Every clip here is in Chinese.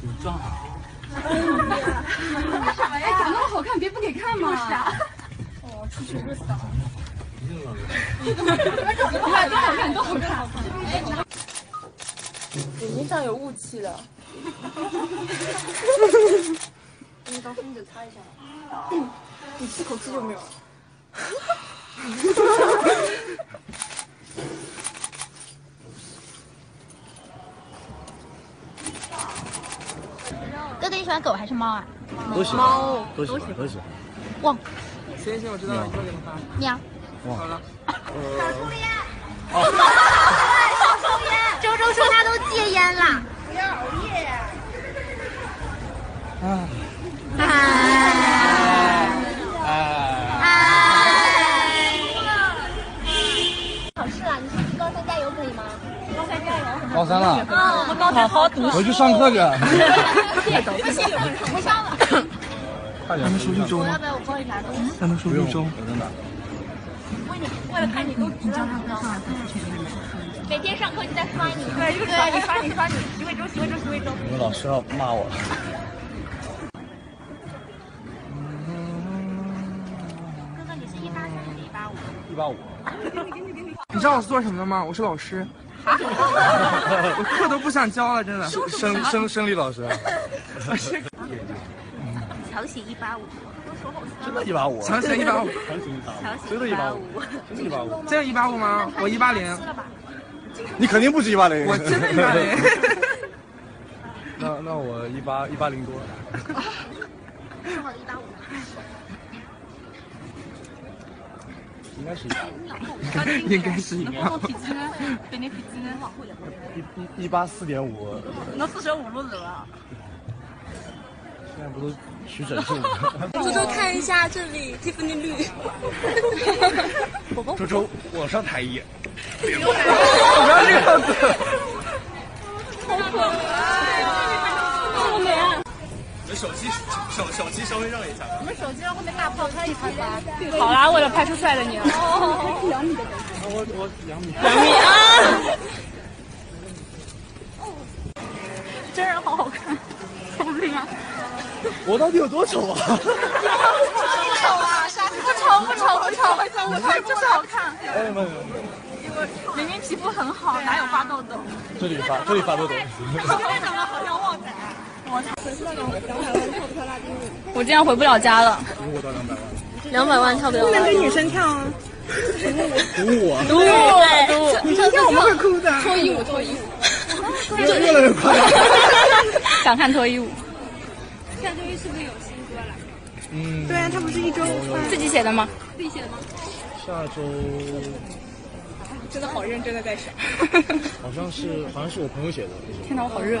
你撞了！哎，长那么好看，别不给看嘛！哦，出去热死了！死了！哈哈哈哈哈！都好看，都好看！眼睛上有雾气的。哈哈哈哈哈！你当风纸擦一下。你吸口气有没有了。哥哥，你喜欢狗还是猫啊？都喜欢，都喜欢，都喜欢。汪，行行，我知道了，一会儿给他发。喵。好了。周周说他都戒烟加油。高三了，好好读回去上课去。不上了。快点，能数一周吗？要不要我帮你拿东西？还能数一周？我真的。为了看你都你叫他不上来，每天上课就在刷你，对，就是刷你，刷你，刷你，徐渭洲，徐渭洲，徐渭洲。你们老师要骂我。哥哥，你是一八三还是一八五？一八五。你知道我是做什么的吗？我是老师。我课都不想教了，真的。生生生理老师。强行一八五，真的一八五。强行一八五，强行一八五。真的一八五。真的一八五。真的一八五吗？我一八零。你肯定不止一八零。我真的一八零。那那我一八一八零多。说好的一八五。应该是一八。应该是一八五。对你脾气呢？一一一八四点五。那四舍五入是吧？现在不都取整数吗？周周看一下这里，蒂芙尼绿。周周往上抬一眼。不要这个样子。好可爱啊！这么美啊！你手机手手机稍微让一下。我们手机让后面大炮开一拍吧。好啦，为了拍出帅的你哦。两米的感我我两米。两米啊！真人好好看，好美啊！我到底有多丑啊？不丑啊，不丑不丑不丑，我看就是好看。哎没有没有。明明皮肤很好，哪有发痘痘？这里发这里发痘痘。今天长得好像旺仔。我我今天回不了家了。如果到两百万。两百万跳不了。不能给女生跳啊。赌我。赌我，赌我。女生跳我们会哭的。脱衣舞，脱衣舞。越越来越快。想看脱衣舞。下周一是不是有新歌了？嗯。对啊，他不是一周自己写的吗？自己写的吗？下周。真的好认真的在想。好像是好像是我朋友写的。天哪，我好热。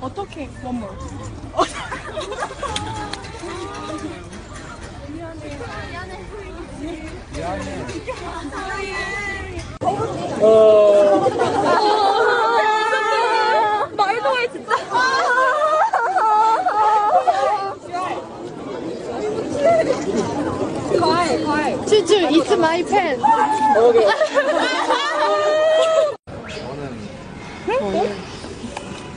어떻게 원몰? 미안해. 미안해. 미안해. 츄츄, it's my pen. 저는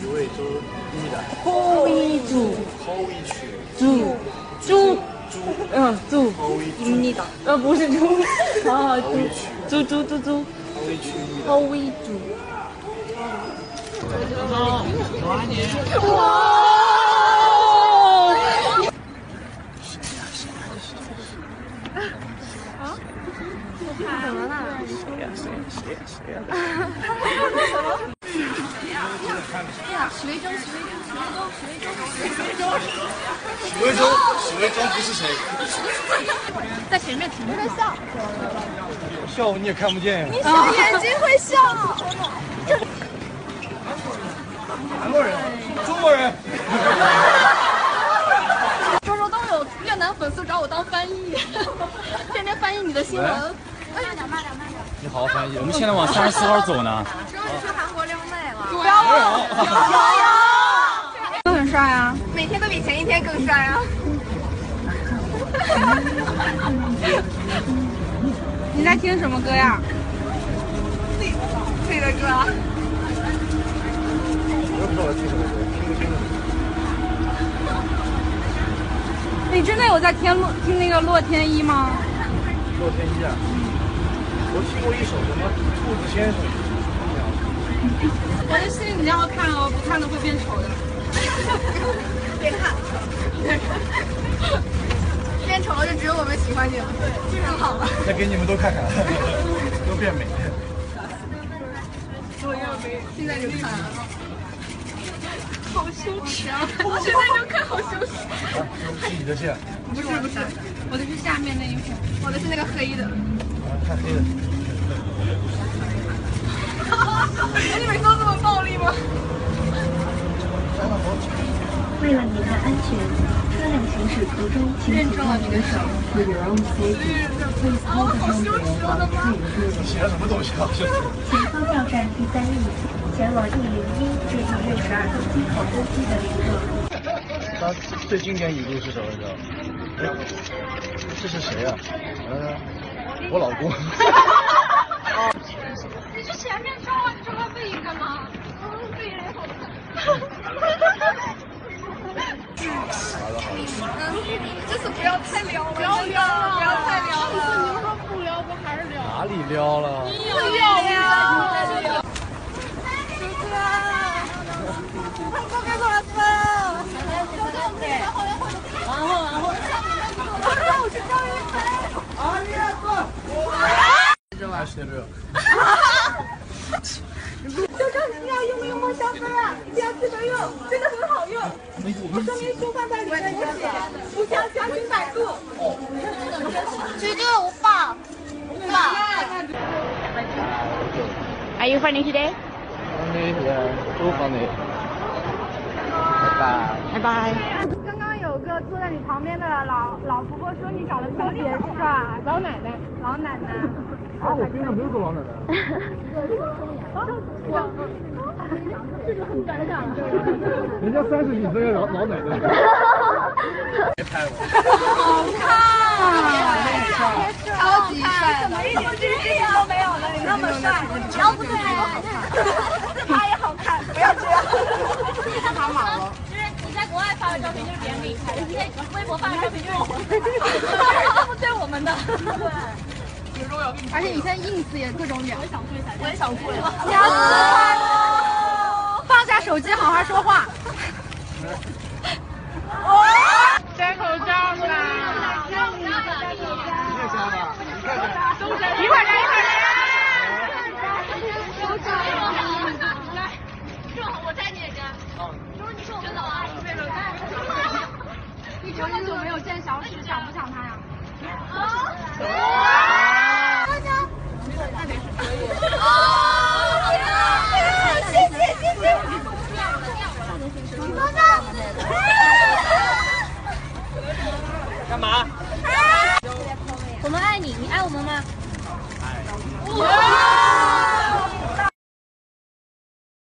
호이주입니다. 호이주. 호이주. 주. 주. 어, 주. 입니다. 아, 무슨 주? 아, 주. 주, 주, 주, 주. 호이주입니다. 호이주. 와! 徐渭洲，徐渭洲，徐渭洲，徐渭洲，徐渭洲。许魏洲，许魏洲不是谁？在前面停着笑。笑你也看不见呀。眼睛会笑。韩国人，中国人。周周都有越南粉丝找我当翻译，天天翻译你的新闻。好好翻译。我们现在往三十四号走呢。只有你去韩国撩妹了。没有。有。都很帅啊，每天都比前一天更帅啊。你在听什么歌呀？自己自己的歌啊。我也不知道我听什么歌，听不清楚。你真的有。在听洛听那个洛天依吗？洛天依啊，我听过一首什么兔子先生。我的戏你要看哦，不看的会变丑的。别看，变丑了就只有我们喜欢你了，对，更好了。再给你们都看看，都变美。我现在就看，好羞耻啊！我现在就看，好羞耻。啊，是你的线。不是不是，我的是下面那一片，我的是那个黑的。啊，看黑的。你每次都这么暴力吗？为了您的安全，车辆行驶途中请认携证了你的手。For your own safety, please hold the handrail while operating. 写的什么东西啊？这是。请发票站第三翼，前往一零一至一六十二登机口登机的旅客。他最经典语录是什么？知道吗？这是谁啊？嗯，我老公。你去前面照啊，你照他背影干嘛？背影也好看。这次不要太撩了，不要撩了，不要太撩了。你说不撩，不还是撩？哪里撩了？不撩呀！叔叔啊，快过来过来吧！然后然后，让我去照一拍。还是那个。就这你要用不用摸香氛啊？一定要记得用，真的很好用。说明书放在里面写，不像将军百度。居居五宝，五宝。Are you funny today? 方的也都方的。拜拜。拜拜。刚刚有个坐在你旁边的老老婆婆说你长得特别帅，老奶奶，老奶奶。啊，我边上没有个老奶奶。我，这就很尴尬了人家三十几岁的老老奶奶。别拍我。好看，超级帅，怎么一点这点都没有呢？你那么帅，腰不对，他也好看，不要这样。他马了。就是你在国外发的照片就是别人给你拍的，你在微博发的照片就是我们拍的，他们对我们的。而且你现在 ins 也各种脸，我也想做，你要自拍吗？放下手机，好好说话。摘口罩啦！